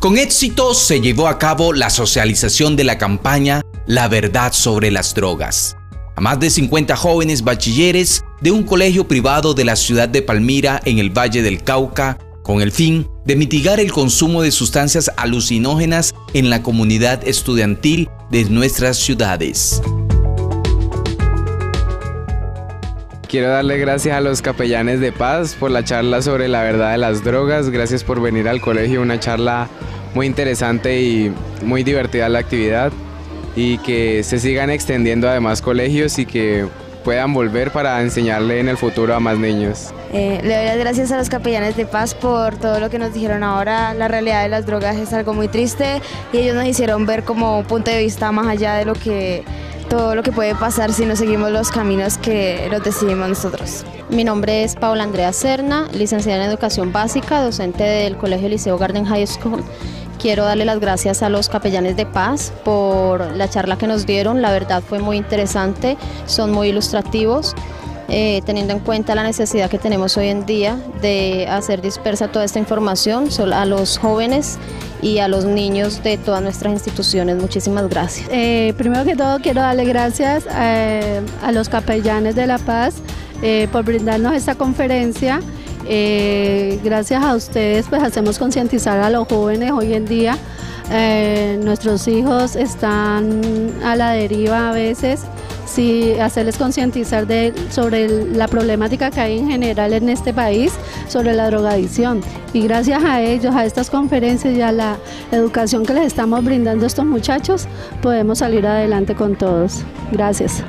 Con éxito se llevó a cabo la socialización de la campaña La verdad sobre las drogas. A más de 50 jóvenes bachilleres de un colegio privado de la ciudad de Palmira en el Valle del Cauca, con el fin de mitigar el consumo de sustancias alucinógenas en la comunidad estudiantil de nuestras ciudades. Quiero darle gracias a los capellanes de paz por la charla sobre la verdad de las drogas. Gracias por venir al colegio, una charla muy interesante y muy divertida la actividad y que se sigan extendiendo a demás colegios y que puedan volver para enseñarle en el futuro a más niños. Eh, le doy las gracias a los capellanes de paz por todo lo que nos dijeron ahora. La realidad de las drogas es algo muy triste y ellos nos hicieron ver como un punto de vista más allá de lo que todo lo que puede pasar si no seguimos los caminos que los decidimos nosotros. Mi nombre es Paula Andrea Cerna, licenciada en Educación Básica, docente del Colegio Liceo Garden High School. Quiero darle las gracias a los capellanes de paz por la charla que nos dieron. La verdad fue muy interesante, son muy ilustrativos. Eh, teniendo en cuenta la necesidad que tenemos hoy en día de hacer dispersa toda esta información a los jóvenes y a los niños de todas nuestras instituciones. Muchísimas gracias. Eh, primero que todo quiero darle gracias eh, a los capellanes de La Paz por brindarnos esta conferencia. gracias a ustedes pues hacemos concientizar a los jóvenes hoy en día. nuestros hijos están a la deriva a veces sí, hacerles concientizar sobre la problemática que hay en general en este país sobre la drogadicción. Y gracias a ellos, a estas conferencias y a la educación que les estamos brindando a estos muchachos, podemos salir adelante con todos. Gracias.